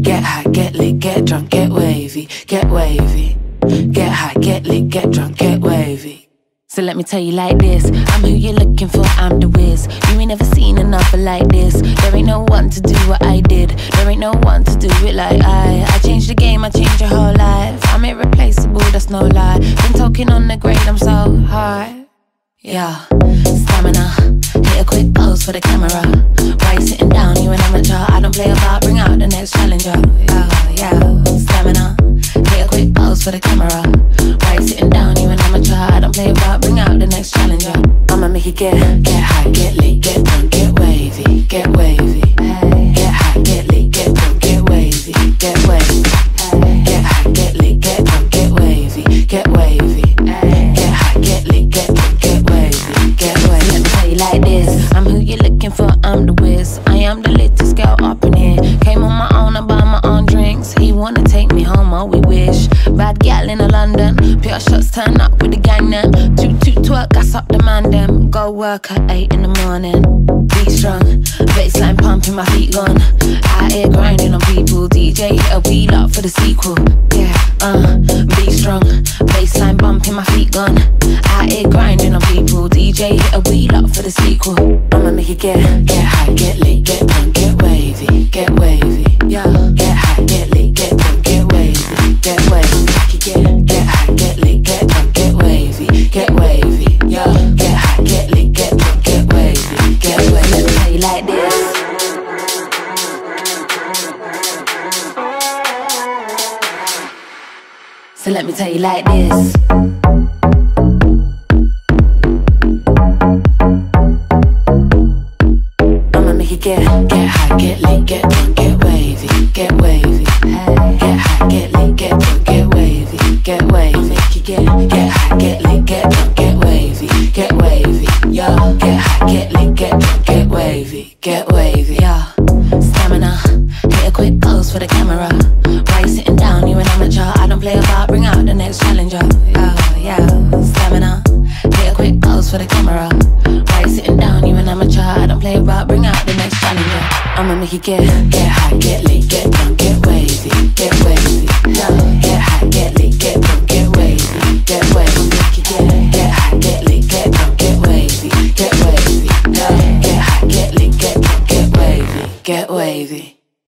Get high, get lit, get drunk, get wavy, get wavy. Get high, get lit, get drunk, get wavy. So let me tell you like this I'm who you're looking for, I'm the whiz. You ain't never seen another like this. There ain't no one to do what I did. There ain't no one to do it like I. I changed the game, I changed your whole life. I'm irreplaceable, that's no lie. Been talking on the grade, I'm so high. Yeah, stamina Hit a quick pose for the camera. Why you sitting down, you an amateur. I don't play about, bring out the next challenger. Yeah, yeah, stamina. Hit a quick pose for the camera. Why you sitting down, you an amateur. I don't play about, bring out the next challenger. I'ma make it get, get high, get lit, get drunk, get wavy, get wavy. Get high, get lit, get drunk, get wavy, get wavy I'm the whiz. I am the latest girl up in here. Came on my own, I buy my own drinks. He wanna take me home, oh we wish. Bad gal in London. Pure shots turn up with the gang them Toot toot twerk, gas up the man them. Go work at 8 in the morning. Be strong, baseline pumping, my feet gone. Out here grinding on people. DJ hit a wheel up for the sequel. Yeah, uh, be strong. Bassline bumping, my feet gone. Out here grinding get, get high, get lit, get drunk, get wavy, get wavy Yeah, get high, get lit, get drunk, get wavy, get wavy. Get, get high, get lit, get drunk, get wavy, get wavy Yeah, get high, get lit, get drunk, get wavy, get wavy. Let me tell you like this. So let me tell you like this. Get, get high, get lit, get drunk, get wavy, get wavy. Get high, get lit, get drunk, get wavy, get wavy. Get, get high, get lit, get drunk, get wavy, get wavy. Yeah, get high, get lit, get drunk, get wavy, get wavy. Yeah, stamina, hit a quick pose for the camera. I'ma make get Get high, get lit, get drunk, get wavy Get wavy. Get high, get lit, get drunk, get wavy Get wavy. Get hot, get lit, get drunk, get wavy Get wavy. Get get lit, get drunk, get wavy Get wavy.